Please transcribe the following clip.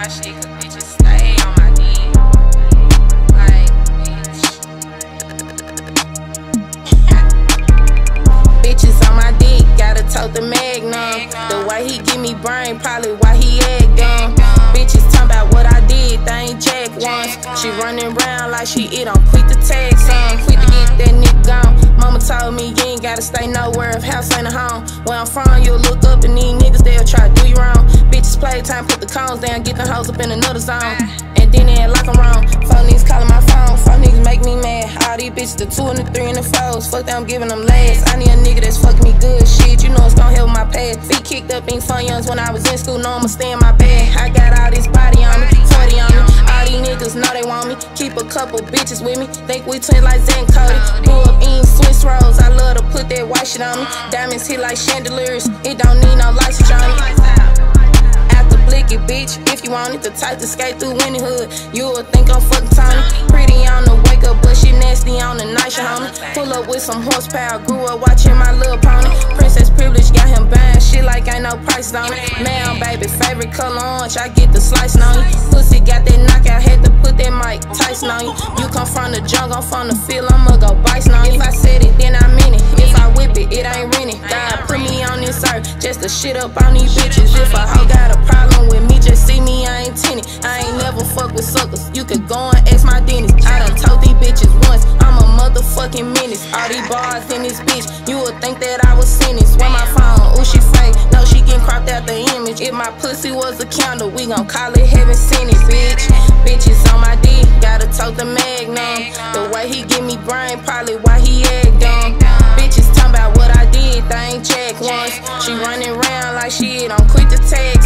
my shit, cause bitches stay on my dick. Like, bitch. bitches on my dick, gotta tote the magnum. The way he give me brain, probably why he egg dumb. Bitches talking about what I did, they ain't jack once. She running around like she eat on quick to tag some. Quick to get that nigga gone. Mama told me you ain't gotta stay nowhere if house ain't a home. Where I'm from, you'll look up and these niggas, they'll try to do you wrong. Bitches play playtime, put the cones down, get the hoes up in another zone. And then they like I'm wrong. Phone niggas calling my phone, phone niggas make me mad. All these bitches, the two and the three and the fours. Fuck that, I'm giving them last. I need a nigga that's fucking me good. Shit, you know it's gonna help my past. Feet kicked up in fun youngs when I was in school, know I'ma stay in my bed. I got all this body on me, 40 on me. All these niggas know they want me. Keep a couple bitches with me. Think we twin like Zen Cody. Grew up eating Swiss rolls. I love to put that white shit on me. Diamonds hit like chandeliers. It don't need no license on me. It, the type to skate through any hood. You will think I'm fucking Tony. Pretty on the wake up, but she nasty on the night, shit, homie. Pull up with some horsepower. Grew up watching my little pony. Princess privilege got him buying shit like ain't no price on it. Man, baby, favorite color orange. I get the slice on you. Pussy got that knockout, had to put that Mike Tyson on you. You come from the jungle, I'm from the field, I'ma go bison on you. If I said it, then I mean it. If I whip it, it ain't renting. God put me on this earth just to shit up on these bitches. If a hoe got a problem with me, bitch, you would think that I was sentenced. Where my phone? Ooh, she fake. No, she getting cropped out the image. If my pussy was a candle, we gon' call it heaven sent it, bitch. Bitches on my D, gotta tote the magnum. The way he give me brain, probably why he act dumb. Bitches talking about what I did, they ain't check once. She running around like she it, I'm quick to tag